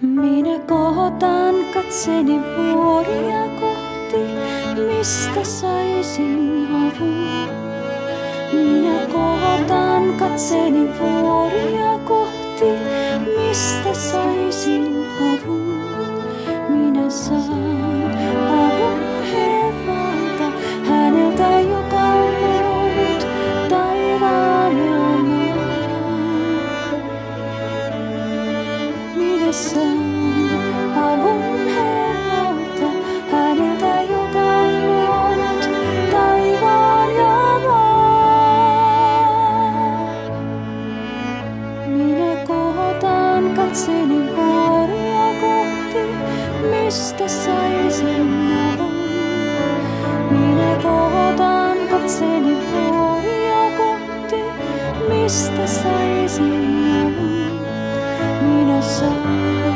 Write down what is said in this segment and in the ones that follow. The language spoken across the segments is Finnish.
Minä kohotan katseni vuoria kohti, mistä saisin avun. Minä kohotan katseni vuoria kohti, mistä saisin avun. Minä saan mistä saisin avun. Minä kohotan katseni vuoria kohti, mistä saisin avun. Minä saan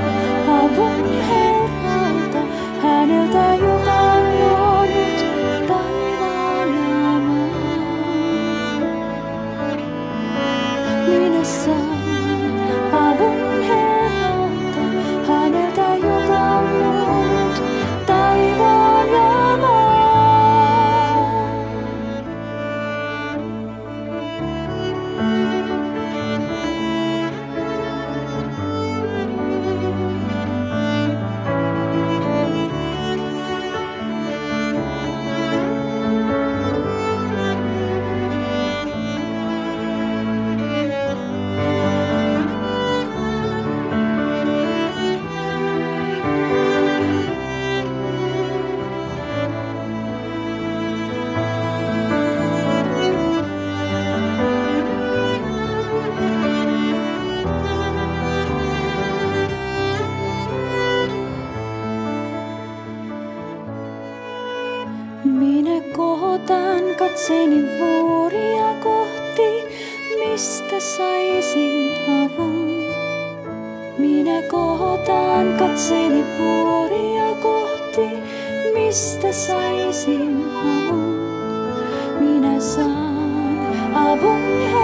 avun Herralta, häneltä joka on luonut taivaan maan. Minä saan avun Minä kohotan katseni vuoria kohti, mistä saisin avun. Minä kohotan katseni vuoria kohti, mistä saisin avun. Minä saan avun häneltä